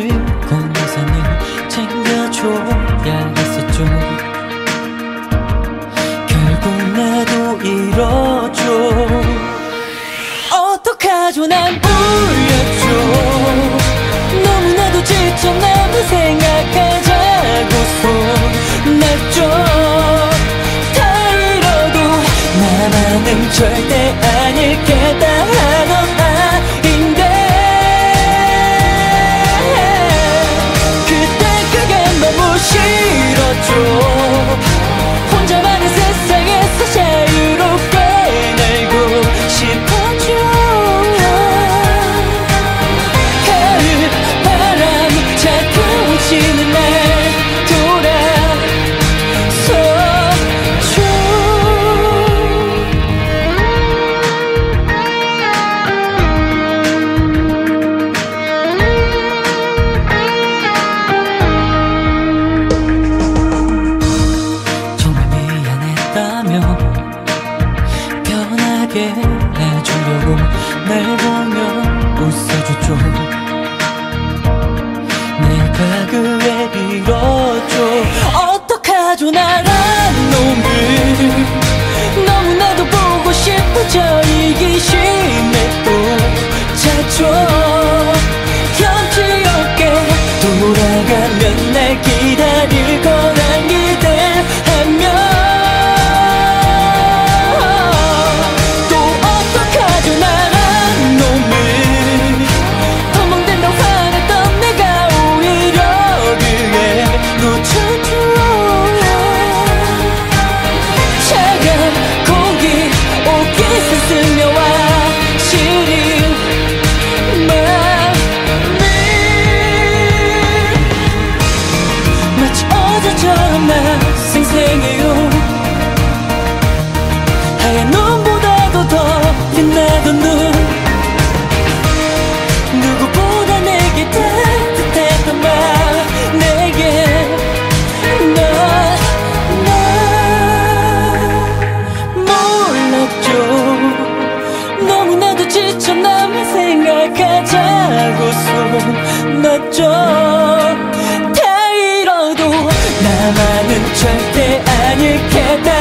나를 권사님 챙겨줘야했었죠. 결국 나도 이렇죠. 어떡하죠? 난 울렸죠. 너무나도 지쳐 남을 생각하자고서 날죠. 다 잃어도 나만은 절대 아닐 게다. 웃게 해주려고 날 보면 웃어주죠. 내가 그에 빌어줘. 어떡하죠? 나란 놈을 없었죠. 다 잃어도 나만은 절대 아닐 게다.